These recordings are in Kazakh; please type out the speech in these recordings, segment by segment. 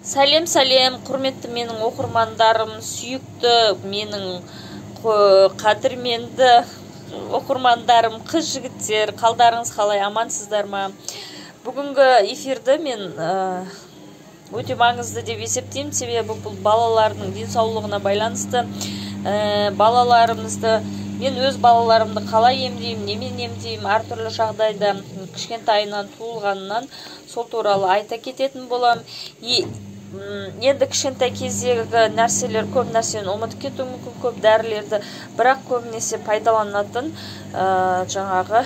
сәлем сәлем құрметті менің оқырмандарым сүйікті менің қадірменді оқырмандарым қыз жігіттер қалдарыңыз қалай амансыздар ма? Бүгінгі эфирді мен өте маңызды деп есептеймін. Себебі бұл балалардың денсаулығына байланысты балаларымызды мен өз балаларымды қалай емдеймін немен емдеймін әртүрлі жағдайда кішкентайынан туылғанынан сол туралы айта кететін боламын. Енді кішкентай кездегі нәрселер көп нәрсені ұмытып кетуі мүмкін көп дәрілерді. Бірақ көбінесе пайдаланатын жаңағы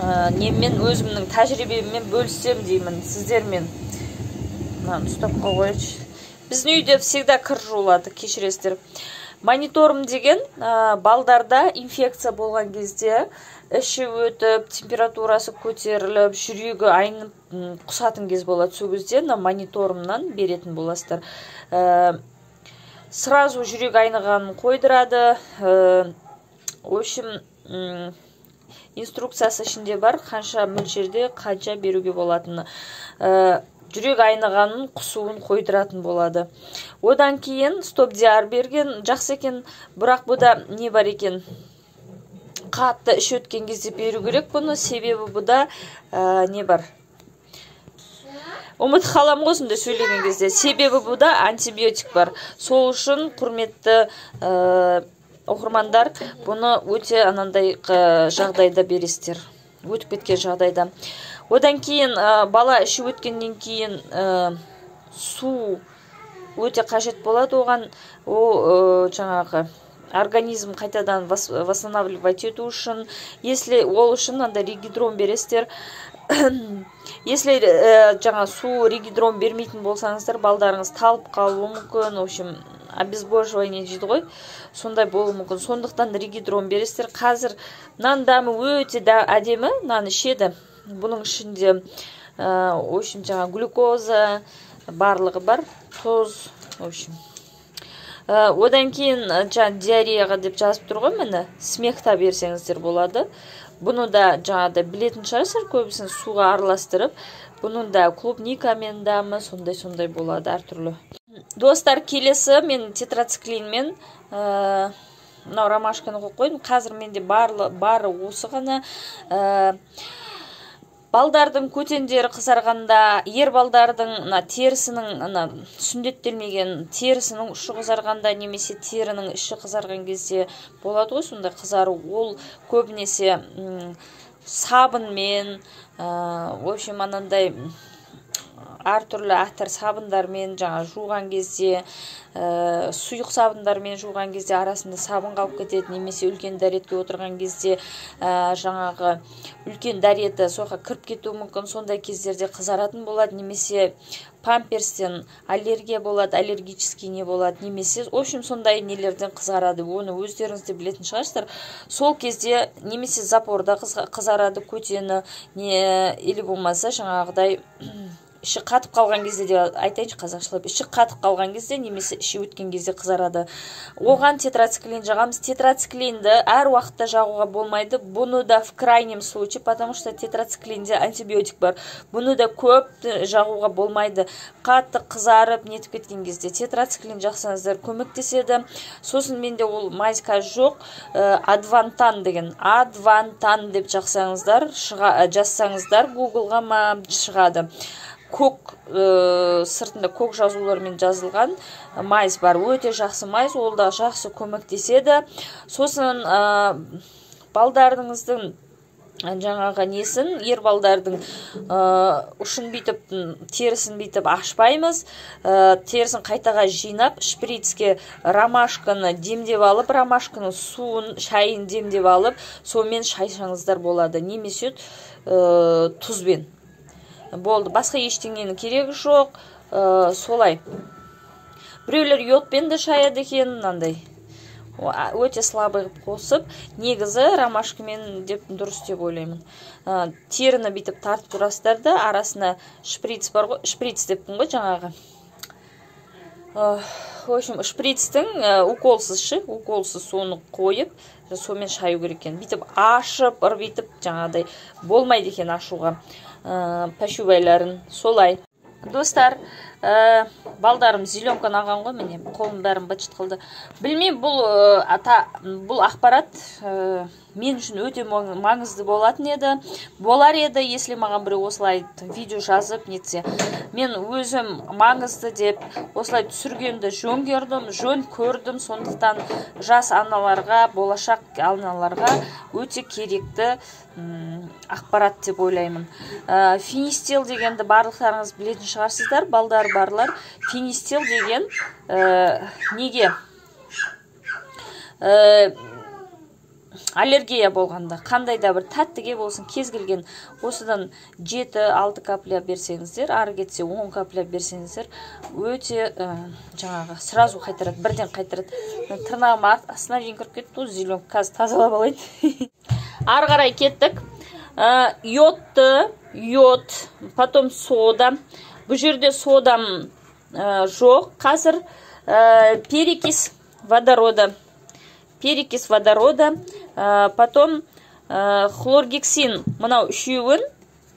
ә, немен өзімнің тәжірибеммен бөліссем деймін сіздермен. Мынаны ұстап қояйыншы біздің үйде всегда кір жуылады кешіресіздер. Мониторм деген ә, балдарда инфекция болған кезде іші өтіп температурасы көтеріліп жүрегі айнып құсатын кез болады. Сол кезде мына мониторымнан беретін боласыздар. Ә, сразу жүрек айнығанын қойдырады. Ә, в общем инструкциясы ішінде бар. Қанша мөлшерде қанша беруге болатыны. Ә, жүрек айнығанын құсуын қойдыратын болады. Одан кейін стоп диар берген жақсы екен бірақ бұда не бар екен? Қатты іш өткен кезде беру керек бұны себебі бұда ә, не бар? Ұмытып қаламын ғой осындай сөйлеген кезде. Себебі бұда антибиотик бар. Сол үшін құрметті ә, оқырмандар бұны өте анандай жағдайда бересіздер. Өтіп кеткен жағдайда. Одан кейін ә, бала іші өткеннен кейін ә, су өте қажет болады оған. О жаңағы организм қайтадан восстанавливать ету үшін. Если ол үшін мынандай ригидрон бересіздер. Если ә, жаңа су ригидрон бермейтін болсаңыздар балдарыңыз талып қалуы мүмкін. В общем обезбоживание дейді ғой. Сондай болуы мүмкін. Сондықтан ригидрон бересіздер. Қазір мынаның дәмі өте әдемі. Мынаны ішеді. Бұның ішінде ә, в общем жаңа глюкоза барлығы бар тұз в общем. Э, одан кейін э, жаңа диареяға деп жазып тұр ғой міне смекта берсеңіздер болады. Бұны да жаңағыдай білетін шығарсыздар көбісін суға араластырып бұның да клубникамен дәмі сондай сондай болады әртүрлі. Достар келесі мен тетрациклинмен ә, мынау ромашканы қойып қойдым. Қазір менде барлы бары осы ғана балдардың көтендері қызарғанда ер балдардың мына терісінің мына сүндеттелмеген терісінің ұшы қызарғанда немесе терінің іші қызарған кезде болады ғой сондай қызару. Ол көбінесе сабынмен ә, в общем анандай әртүрлі әтір сабындармен жаңа жуған кезде ә, сұйық сабындармен жуған кезде арасында сабын қалып кетеді немесе үлкен дәретке отырған кезде ә, жаңағы үлкен дәреті соға кіріп кетуі мүмкін. Сондай кездерде қызаратын болады немесе памперстен аллергия болады аллергический не болады немесе в общем сондай нелерден қызарады. Оны өздеріңіз де білетін шығарсыздар. Сол кезде немесе запорда қызарады көтені не или болмаса жаңағыдай іші қатып қалған кезде де айтайыншы қазақшалап іші қатып қалған кезде немесе іші өткен кезде қызарады. Оған тетрациклин жағамыз. Тетрациклинді әр уақытта жағуға болмайды. Бұны да в крайнем случае потому что тетрациклинде антибиотик бар. Бұны да көп жағуға болмайды. Қатты қызарып нетіп кеткен кезде тетрациклин жақсаңыздар көмектеседі. Сосын менде ол мазь жоқ. Ә, адвантан деген. Адвантан деп жақсаңыздар шыға, жазсаңыздар гуглға ма шығады. Көк ә, сыртында көк жазулармен жазылған майз бар. Өте жақсы майз ол да жақсы көмектеседі сосын ә, балдарыңыздың жаңағы несін ер балдардың ә, ұшын бүйтіп терісін бүйтіп ашпаймыз. Ә, терісін қайтаға жинап шприцке ромашканы демдеп алып ромашканың суын шайын демдеп алып сонымен шайсаңыздар болады. Немесе ә, тұзбен. Болды. Басқа ештеңенің керегі жоқ. Ә, солай. Біреулер йодпен де шаяды екен мынандай. Өте слабый қылып қосып негізі ромашкамен деп дұрыс деп ойлаймын. Ә, теріні бүйтіп тартып тұрасыздар да арасына шприц бар ғой. Шприц деппін ғой жаңағы. Ә, в общем шприцтің уколсыз ше уколсыз соны қойып сонымен шаю керек екен. Бүйтіп ашып ырбитып жаңағыдай болмайды екен ашуға. Пәшубайларын солай. Достар ә, балдарым зеленканы алған ғой міне қолым бәрін быт қылды. Білмеймін бұл ә, бұл ақпарат мен үшін өте маңызды болатын еді. Болар еді если маған біреу осылай видео жазып нетсе. Мен өзім маңызды деп осылай түсіргенді жөн көрдім жөн көрдім. Сондықтан жас аналарға болашақ аналарға өте керекті ақпарат деп ойлаймын. Ә, финистел дегенді барлықтарыңыз білетін шығарсыздар балдары барлар. Финистел деген ә, неге? Ә, аллергия болғанда қандай да бір тәттіге болсын кез келген осыдан жеті алты капля берсеңіздер ары кетсе он капля берсеңіздер өте ә, жаңағы сразу қайтарады бірден қайтарады. Тырнағым астына дейін кіріп кетті зеленка қазір тазалап алайын. Ары қарай кеттік. Ә, йодты йод потом сода. Бұл жерде содам ә, жоқ. Қазір ә, перекись водорода. Перекись водорода. Потом ә, хлоргексин. Мынау үшеуін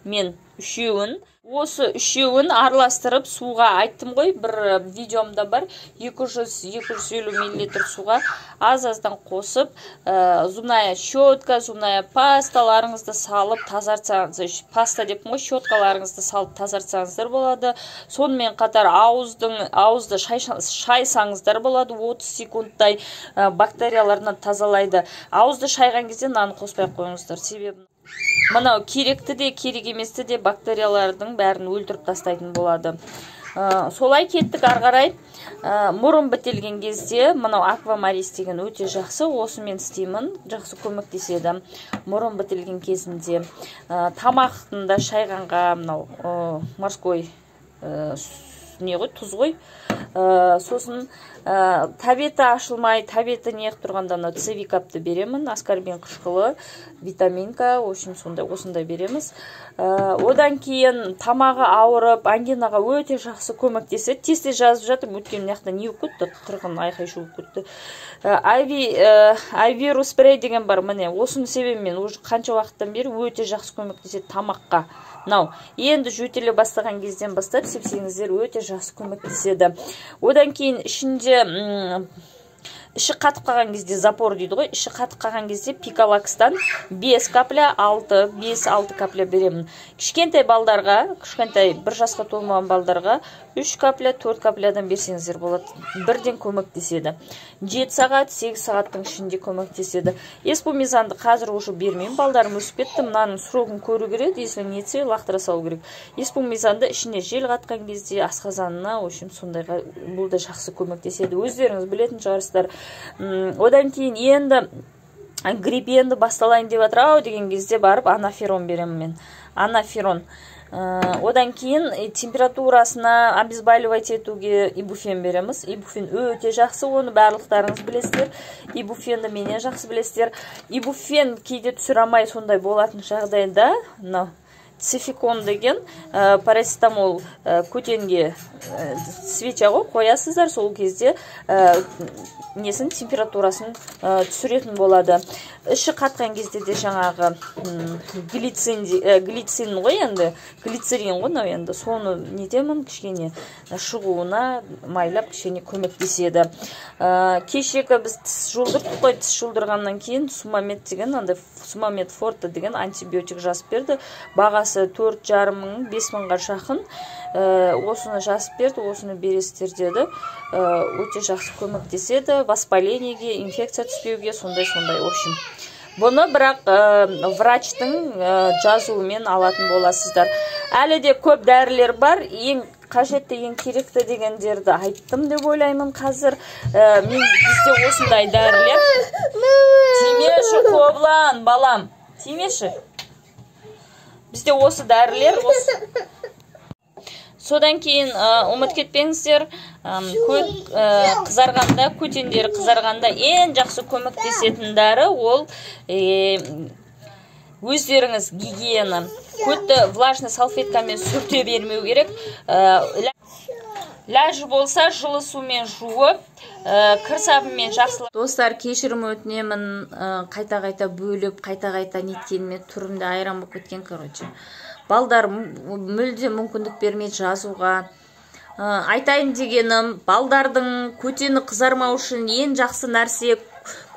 мен үшеуін осы үшеуін араластырып суға айттым ғой. Бір видеомда бар. 200-250 мл суға аз аздан қосып ә, зубная щетка зубная пасталарыңызды салып тазартсаңыз паста деп ғой щеткаларыңызды салып тазартсаңыздар болады. Сонымен қатар ауыздың ауызды шайсаңыздар болады 30 секундтай ә, бактериялардан тазалайды. Ауызды шайған кезде нан қоспай ақ қойыңыздар. Себебі мынау керекті де керек еместі де бактериялардың бәрін өлтіріп тастайтын болады. Ә, солай кеттік ары қарай. Ә, мұрын бітелген кезде мынау аквамарис деген өте жақсы осымен істеймін жақсы көмектеседі мұрын бітелген кезінде ә, тамақында шайғанға мынау ә, морской ә, не ғой тұз ғой. Ә, сосын ә, тәбеті ашылмай тәбеті неғып тұрғанда мына цевикапты беремін аскорбин қышқылы витаминка в общем сондай осындай береміз. Ә, одан кейін тамағы ауырып ангинаға өте жақсы көмектеседі тез тез жазып жатырмын өйткені мына жақта не болып кетті? Қырғын айқай шу болып кетті айви айвиру спрей деген бар міне осының себебімен уже қанша уақыттан бері өте жақсы көмектеседі тамаққа. Мынау енді жөтеле бастаған кезден бастап сепсеңіздер өте жақсы көмектеседі. Одан кейін ішінде іші қатып қалған кезде запор дейді ғой. Іші қатып қалған кезде пикалакстан 5 капля 6 5-6 капля беремін. Кішкентай балдарға кішкентай бір жасқа толмаған балдарға 3 капля 4 каплядан берсеңіздер болады бірден көмектеседі. 7 сағат 8 сағаттың ішінде көмектеседі. Эспумизанды қазір уже бермеймін. Балдарым өсіп кетті. Мынаның срогын көру керек если нетсе лақтыра салу керек. Эспумизанды ішіне жел қатқан кезде асқазанына в общем сондайға бұл да жақсы көмектеседі. Өздеріңіз білетін шығарсыздар. Одан кейін енді грипп енді басталайын деп жатыр ау деген кезде барып анаферон беремін мен. Анаферон. Одан кейін температурасына обезболивать етуге ибуфен береміз. Ибуфен өте жақсы оны барлықтарыңыз білесіздер. Ибуфенді менен жақсы білесіздер. Ибуфен кейде түсіре алмай сондай болатын жағдайда мынау цификон деген ә, парацетамол ә, көтенге ә, свеча ғой қоясыздар. Сол кезде ә, несін температурасын ә, түсіретін болады. Іші қатқан кезде де жаңағы глицин, ә, глицин ғой енді глицерин ғой мынау енді. Соны нетемін кішкене шығуына майлап кішкене көмектеседі. Ә, кешегі біз тіс жұлдырдық қой. Тіс жұлдырғаннан кейін сумамет деген андай сумамет форте деген антибиотик жазып берді. Бағасы төрт жарым мың бес мыңға жақын. Ә, осыны жазып берді осыны бересіздер деді. Ә, өте жақсы көмектеседі воспалениеге инфекция түспеуге сондай сондай в общем. Бұны бірақ ә, врачтың ә, жазуымен алатын боласыздар. Әлі де көп дәрілер бар ең қажетті ең керекті дегендерді айттым деп ойлаймын қазір. Ә, мен бізде осындай дәрілер. Тимеші қоблан балам. Тимеші? Бізде осы дәрілер осы. Содан кейін ұмытып кетпеңіздер. Қызарғанда көтендері қызарғанда ең жақсы көмектесетін дәрі ол өздеріңіз гигиена. Көтті влажный салфеткамен сүрте бермеу керек. Ләжі болса жылы сумен жуып кір сабынмен жақсылап достар кешірім өтінемін. Қайта қайта бөліп қайта қайта неткеніме түрімде айран болып кеткен короче. Балдар мүлде мүмкіндік бермейді жазуға. Айтайын дегенім балдардың көтені қызармау үшін ең жақсы нәрсе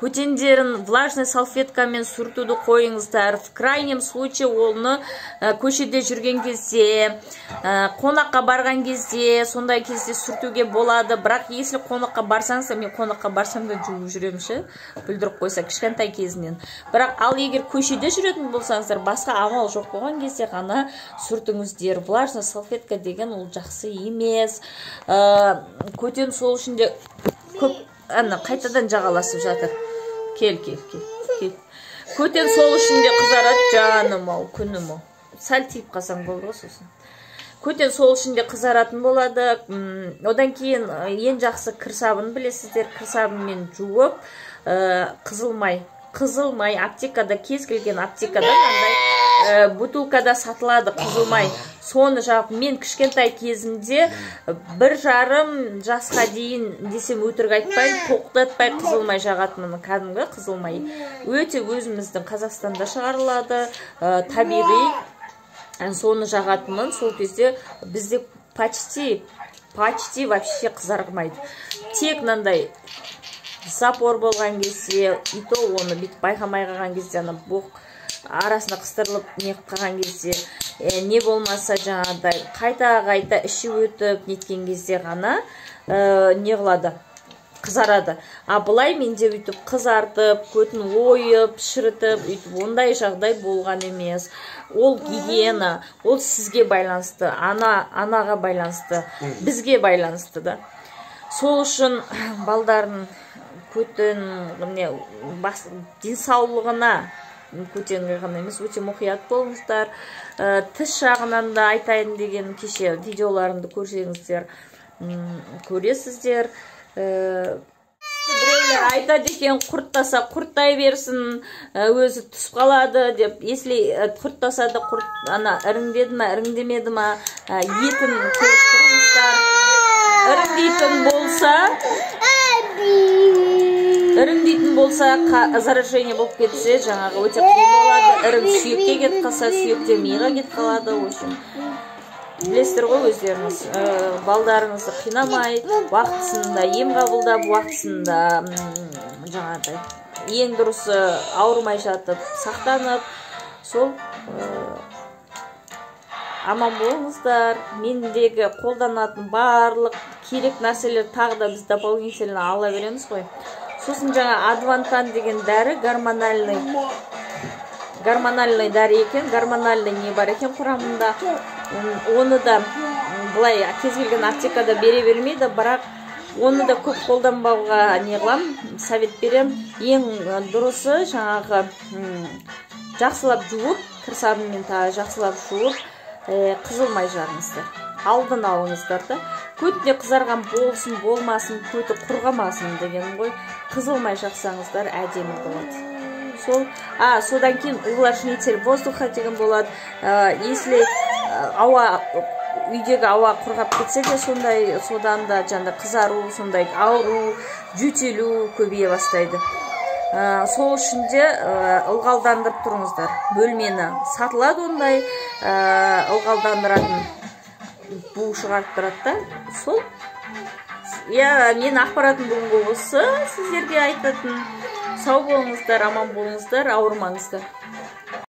көтендерін влажный салфеткамен сүртуді қойыңыздар. В крайнем случае оны ә, көшеде жүрген кезде ә, қонаққа барған кезде сондай кезде сүртуге болады. Бірақ если қонаққа барсаңыз мен қонаққа барсам да жуып жүремін ше бүлдіріп қойса кішкентай кезінен. Бірақ ал егер көшеде жүретін болсаңыздар басқа амал жоқ болған кезде ғана сүртіңіздер. Влажный салфетка деген ол жақсы емес. Ә, көтен сол үшін де көп ана қайтадан жағаласып жатыр. Кел кел кел кел. Көтен сол үшін де қызарады жаным ау күнім ау. Сәл тиіп қалсаң болды ғой сосын. Көтен сол үшін де қызаратын болады. Одан кейін ең жақсы кір сабын білесіздер. Кір сабынмен жуып ә, қызылмай қызылмай аптекада кез келген аптекада мынандай бутылкада сатылады қызылмай. Соны жағып мен кішкентай кезімде бір жарым жасқа дейін десем өтірік айтпайын тоқтатпай қызылмай жағатынмын кәдімгі қызылмай. Өте өзіміздің қазақстанда шығарылады ә, табиғи соны жағатынмын. Сол кезде бізде почти почти вообще қызармайды тек мынандай запор болған кезде и то оны бүйтіп байқамай қалған кезде ана боқ арасына қыстырылып не қылып қалған кезде ә, не болмаса жаңағыдай қайта қайта іші өтіп неткен кезде ғана ә, не қылады қызарады. А былай менде өйтіп қызартып көтін ойып шірітіп өйтіп ондай жағдай болған емес. Ол гигиена ол сізге байланысты ана анаға байланысты бізге байланысты да. Сол үшін балдардың көтін не бас денсаулығына көтеріңкі ғана емес өте мұқият болыңыздар. Ә, тіс жағынан да айтайын деген кеше видеоларымды көрсеңіздер көресіздер. Ә, біреулер айтады екен құрттаса құрттай берсін өзі түсіп қалады деп если құрттаса да құрт ана іріңдеді ма іріңдемеді ма етін көріп тұрыңыздар. Іріңдейтін болса іріңдейтін болса заражение болып кетсе жаңағы өте қиын болады. Ірің сүйекке кетіп қалса сүйектер миға кетіп қалады. В общем білесіздер ғой өздеріңіз. Ә, балдарыңызды қинамай уақытысында ем қабылдап уақытысында жаңағыдай ең дұрысы ауырмай жатып сақтанып сол ә, аман болыңыздар. Мендегі қолданатын барлық керек нәрселер тағы да біз дополнительно ала береміз ғой. Сосын жаңа адвантан деген дәрі гормональный. Гормональный дәрі екен гормональный не бар екен құрамында. Оны да былай кез келген аптекада бере бермейді бірақ оны да көп қолданбауға не қыламын совет беремін. Ең дұрысы жаңағы жақсылап жуып кір сабынмен жақсылап жуып қызыл май жағыңыздар алдын алыңыздар да. Көтіне қызарған болсын болмасын көті құрғамасын деген ғой. Қызылмай жақсаңыздар әдемі болады. Сол а содан кейін увлажнитель воздуха деген болады. Ә, если ауа үйдегі ауа құрғап кетсе де сондай содан да жаңа қызару сондай ауру жөтелу көбейе бастайды. Ә, сол үшін де ә, ылғалдандырып тұрыңыздар. Бөлмені сатылады ондай ә, ылғалдандыратын. Бу шығарып тұрады да сол иә мен ақпаратым бүгінгі осы сіздерге айтатын. Сау болыңыздар аман болыңыздар ауырмаңыздар.